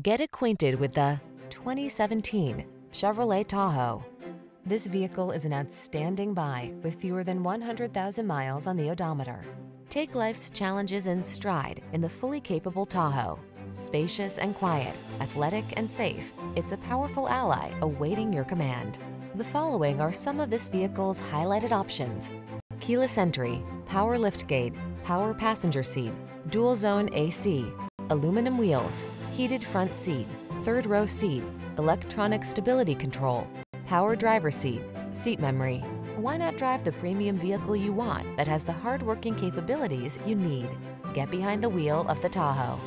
Get acquainted with the 2017 Chevrolet Tahoe. This vehicle is an outstanding buy with fewer than 100,000 miles on the odometer. Take life's challenges in stride in the fully capable Tahoe. Spacious and quiet, athletic and safe, it's a powerful ally awaiting your command. The following are some of this vehicle's highlighted options. Keyless entry, power liftgate, power passenger seat, dual zone AC, aluminum wheels, heated front seat, third row seat, electronic stability control, power driver seat, seat memory. Why not drive the premium vehicle you want that has the hard-working capabilities you need? Get behind the wheel of the Tahoe.